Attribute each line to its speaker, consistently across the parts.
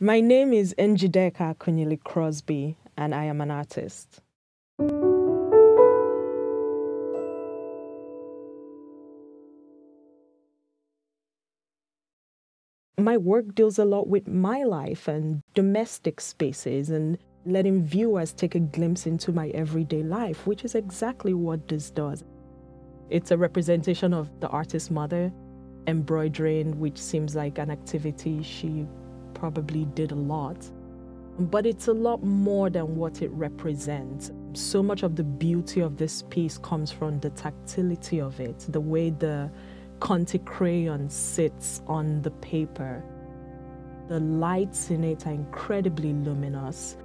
Speaker 1: My name is Njideka Akunyili Crosby, and I am an artist. My work deals a lot with my life and domestic spaces and letting viewers take a glimpse into my everyday life, which is exactly what this does. It's a representation of the artist's mother, embroidering, which seems like an activity she probably did a lot. But it's a lot more than what it represents. So much of the beauty of this piece comes from the tactility of it, the way the Conte crayon sits on the paper. The lights in it are incredibly luminous,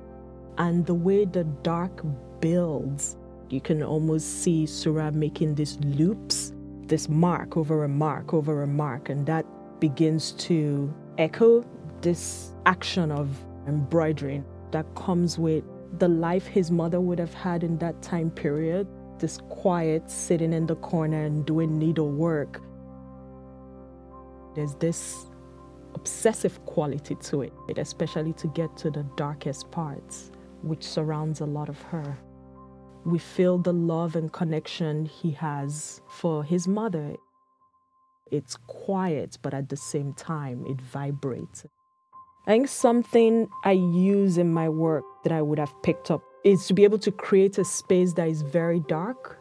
Speaker 1: and the way the dark builds, you can almost see Seurat making these loops, this mark over a mark over a mark, and that begins to echo this action of embroidering that comes with the life his mother would have had in that time period. This quiet sitting in the corner and doing needlework there's this obsessive quality to it, especially to get to the darkest parts, which surrounds a lot of her. We feel the love and connection he has for his mother. It's quiet, but at the same time, it vibrates. I think something I use in my work that I would have picked up is to be able to create a space that is very dark,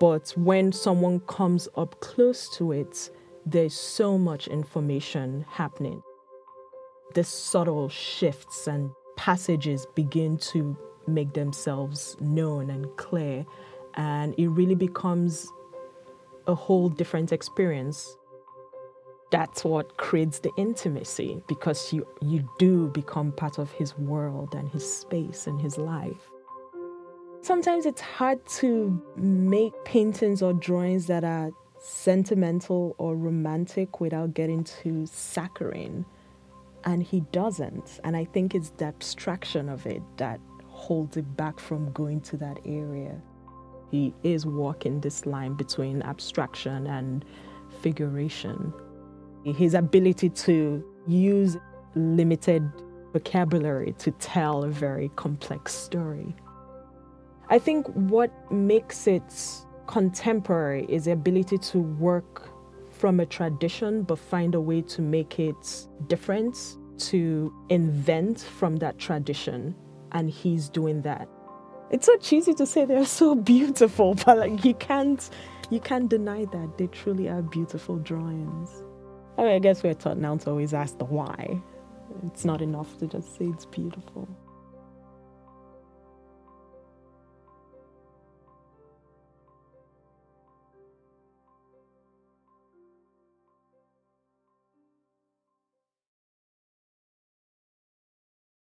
Speaker 1: but when someone comes up close to it, there's so much information happening. The subtle shifts and passages begin to make themselves known and clear, and it really becomes a whole different experience. That's what creates the intimacy because you, you do become part of his world and his space and his life. Sometimes it's hard to make paintings or drawings that are sentimental or romantic without getting too saccharine. And he doesn't. And I think it's the abstraction of it that holds it back from going to that area. He is walking this line between abstraction and figuration. His ability to use limited vocabulary to tell a very complex story. I think what makes it contemporary is the ability to work from a tradition but find a way to make it different, to invent from that tradition. And he's doing that. It's so cheesy to say they're so beautiful, but like you can't you can't deny that. They truly are beautiful drawings. I mean, I guess we're taught now to always ask the why. It's not enough to just say it's beautiful.